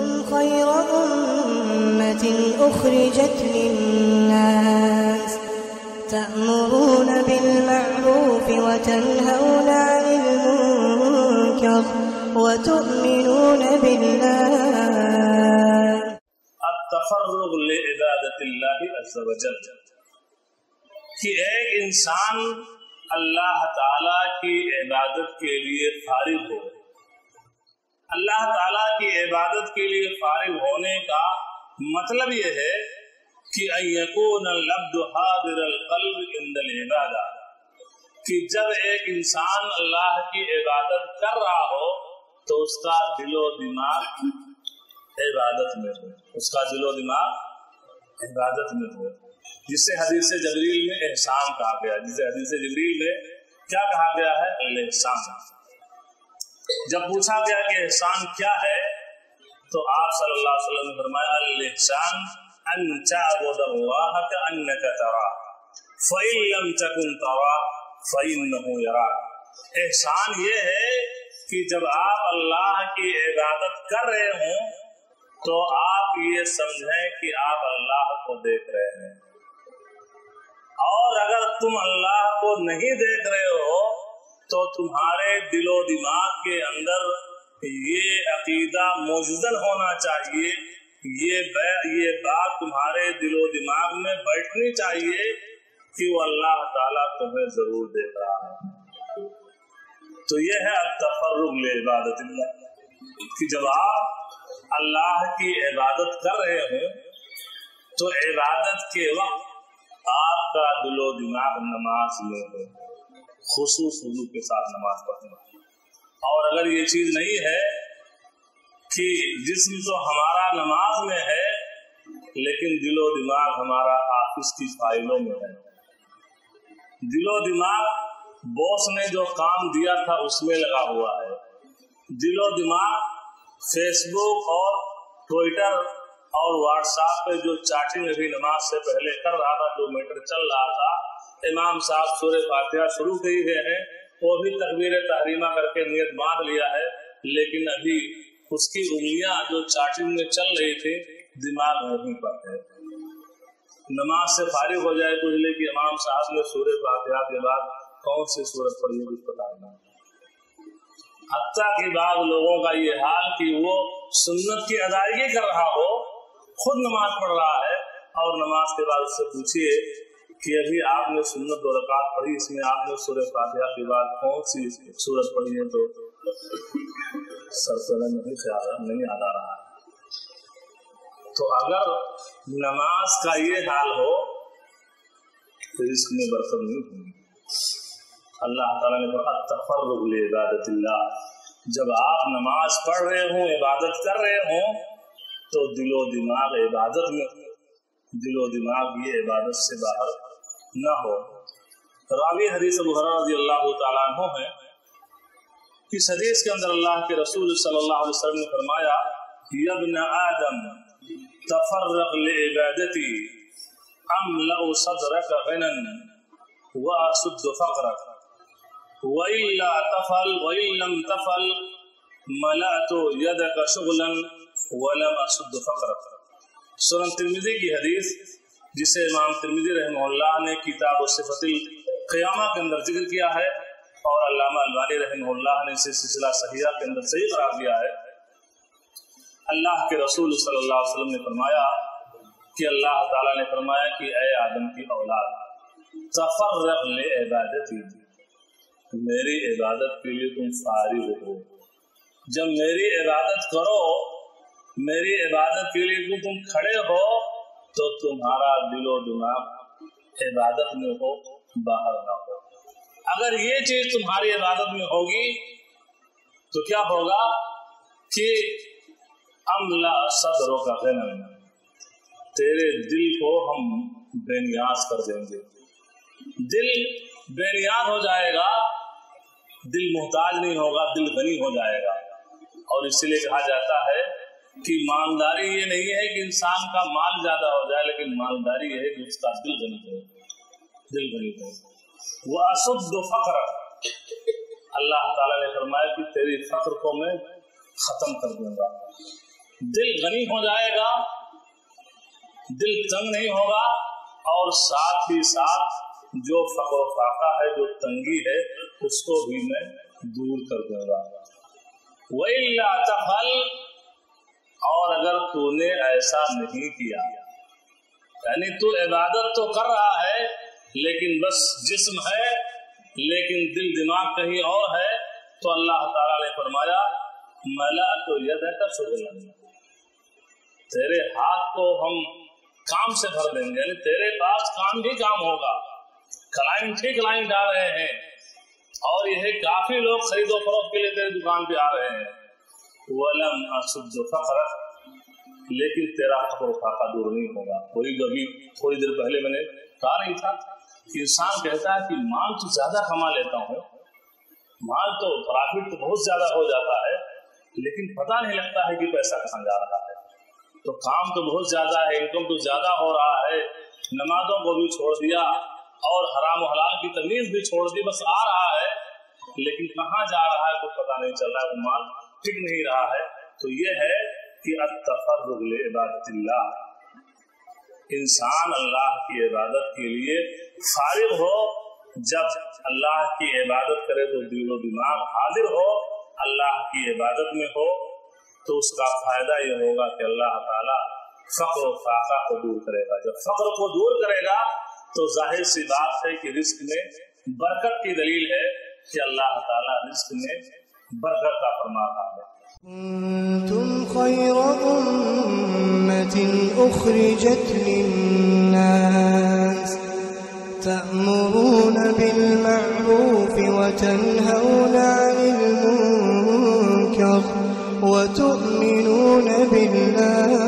كنتم خير أمة أخرجت للناس تأمرون بالمعروف وتنهون عن المنكر وتؤمنون بالله. التفرغ لعبادت اللہ عز و جل کہ ایک انسان اللہ تعالی کی عبادت کے لیے فارغ ہو اللہ تعالی کی عبادت کے لیے فارغ ہونے کا مطلب یہ ہے کہ حاضر القلب عند العبادہ، کہ جب ایک انسان اللہ کی عبادت کر رہا ہو تو اس کا دل و دماغ عبادت میں ہو، اس کا دل و دماغ عبادت میں ہو۔ جسے حدیث جبریل میں احسان کہا گیا جسے حدیث جبریل میں کیا کہا گیا ہے؟ الاحسان جب پوچھا گیا کہ احسان کیا ہے، تو آپ صلی اللہ علیہ وسلم نے فرمایا، الاحسان ان تعبد اللہ کانک ترا، فإن لم تكن ترا فإنه يراك احسان یہ ہے کہ جب آپ اللہ کی عبادت کر رہے ہوں، تو آپ یہ سمجھیں کہ آپ اللہ کو دیکھ رہے ہیں۔ اور اگر تم اللہ کو نہیں دیکھ رہے ہو تو تمہارے دل و دماغ کے اندر یہ عقیدہ موجود ہونا چاہیے۔ یہ یہ بات تمہارے دل و دماغ میں بیٹھنی چاہیے۔ کہ وہ اللہ تعالیٰ تمہیں ضرور دیکھ رہا ہے۔ تو یہ ہے تفرغ عبادت اللہ۔ کہ جب آپ اللہ کی عبادت کر رہے ہوں، تو عبادت کے وقت آپ کا دل و دماغ نماز میں ہو۔ خصوص وضو کے ساتھ نماز پڑھنا اور اگر یہ چیز نہیں ہے کہ جسم تو ہمارا نماز میں ہے، لیکن دل و دماغ ہمارا آفس کی فائلوں میں ہے۔ دل و دماغ باس نے جو کام دیا تھا، اس میں لگا ہوا ہے۔ دل و دماغ فیس بک اور ٹویٹر اور واٹس ایپ پہ جو چیٹنگ ابھی نماز سے پہلے کر رہا تھا، جو میٹر چل رہا تھا امام صاحب سورہ فاتحہ شروع کی گئے ہیں۔ وہ بھی تقبیر تحریمہ کر کے نیت باندھ لیا ہے، لیکن ابھی اس کی انگلیاں جو چیٹنگ میں چل رہی تھی دماغ نہیں پر ہے نماز سے فارغ ہو جائے تو لے کہ امام صاحب نے سورہ فاتحہ کے بعد کون سی صورت پڑھی کچھ پتا نہیں۔ حتیٰ کے بعد لوگوں کا یہ حال کہ وہ سنت کی ادائیگی کر رہا ہو، خود نماز پڑھ رہا ہے اور نماز کے بعد اس سے پوچھیے کہ ابھی آپ نے سنت دو رکعت پڑھی، اس میں آپ نے سورہ فاتحہ کے بعد کون سی صورت پڑھی ہے تو سر نہیں خیال نہیں یاد آ رہا۔ تو اگر نماز کا یہ حال ہو پھر اس میں برتن نہیں ہوگی۔ اللہ تعالیٰ نے تفرغ عبادت اللہ جب آپ نماز پڑھ رہے ہوں، عبادت کر رہے ہوں، تو دل و دماغ عبادت میں، دل و دماغ یہ عبادت سے باہر۔ نہ ہو۔ راوی حدیث ابو رضی اللہ تعالیٰ عنہ ہے اس حدیث کے اندر اللہ کے رسول صلی اللہ علیہ وسلم نے فرمایا یبن آدم تفرغ لعبادتی، املأ صدرک غنا واسد فقرک۔ وإلا تفل وإن لم تفل، ملأت يدك شغلا ولم أسد فقرك سنن ترمذی کی حدیث جسے امام ترمذی رحمہ اللہ نے کتاب و صفت القیامہ کے اندر ذکر کیا ہے اور علامہ البانی رحمہ اللہ نے اسے سلسلہ صحیحہ کے اندر صحیح قرار دیا ہے۔ اللہ کے رسول صلی اللہ علیہ وسلم نے فرمایا کہ اللہ تعالیٰ نے فرمایا کہ اے آدم کی اولاد تفرغ لعبادتی۔ میری عبادت کے لیے تم فارغ ہو۔ جب میری عبادت کرو، میری عبادت کے لیے تم کھڑے ہو تو تمہارا دل و دماغ عبادت میں ہو، باہر نہ ہو۔ اگر یہ چیز تمہاری عبادت میں ہوگی، تو کیا ہوگا کہ املا صدروں کا غنم تیرے دل کو ہم بے نیاز کر دیں گے۔ دل بے نیاز ہو جائے گا، دل محتاج نہیں ہوگا، دل غنی ہو جائے گا۔ اور اسی لیے کہا جاتا ہے کہ مالداری یہ نہیں ہے کہ انسان کا مال زیادہ ہو جائے، لیکن مالداری یہ ہے کہ اس کا دل غنی ہو۔ دل غنی ہو۔ وہ اشد فخر اللہ تعالیٰ نے فرمایا کہ تیری فخر کو میں ختم کر دوں گا۔ دل غنی ہو جائے گا، دل تنگ نہیں ہوگا، اور ساتھ ہی ساتھ جو فقر و فاقہ ہے، جو تنگی ہے، اس کو بھی میں دور کر دوں گا۔ وہی تفل اور اگر تو نے ایسا نہیں کیا۔ یعنی تو عبادت تو کر رہا ہے، لیکن بس جسم ہے، لیکن دل دماغ کہیں اور ہے۔ تو اللہ تعالی نے فرمایا ملا تو ید ہے کر تیرے ہاتھ کو ہم کام سے بھر دیں گے۔ یعنی تیرے پاس کام بھی کام ہوگا۔ کلائنٹ ہی کلائنٹ آ رہے ہیں۔ اور یہ کافی لوگ خرید و فروخت کے لیے تیری دکان پہ آ رہے ہیں۔ ولم اسد فخر لیکن تیرا فخر و فاقہ دور نہیں ہوگا۔ کوئی کبھی تھوڑی دیر پہلے میں نے کہا نہیں تھا کہ انسان کہتا ہے کہ مال تو زیادہ کما لیتا ہوں، مال تو پرافٹ تو بہت زیادہ ہو جاتا ہے، لیکن پتہ نہیں لگتا ہے کہ پیسہ کہاں جا رہا ہے۔ تو کام تو بہت زیادہ ہے انکم تو زیادہ ہو رہا ہے، نمازوں کو بھی چھوڑ دیا اور حرام و حلال کی تمیز بھی چھوڑ دی، بس آ رہا ہے، لیکن کہاں جا رہا ہے کچھ پتہ نہیں چل رہا ہے۔ وہ مال ٹک نہیں رہا ہے، تو یہ ہے کہ التفرغ عبادت اللہ۔ انسان اللہ کی عبادت کے لیے فارغ ہو، جب اللہ کی عبادت کرے تو دل و دماغ حاضر ہو، اللہ کی عبادت میں ہو، تو اس کا فائدہ یہ ہوگا کہ اللہ تعالیٰ فقر و فاقہ کو دور کرے گا۔ جب فقر کو دور کرے گا، تو ظاہر سی بات ہے کہ رزق میں برکت کی دلیل ہے کہ اللہ تعالیٰ رزق میں برکت فرما خير أمة أخرجت للناس تأمرون بالمعروف وتنهون عن المنكر وتؤمنون بالله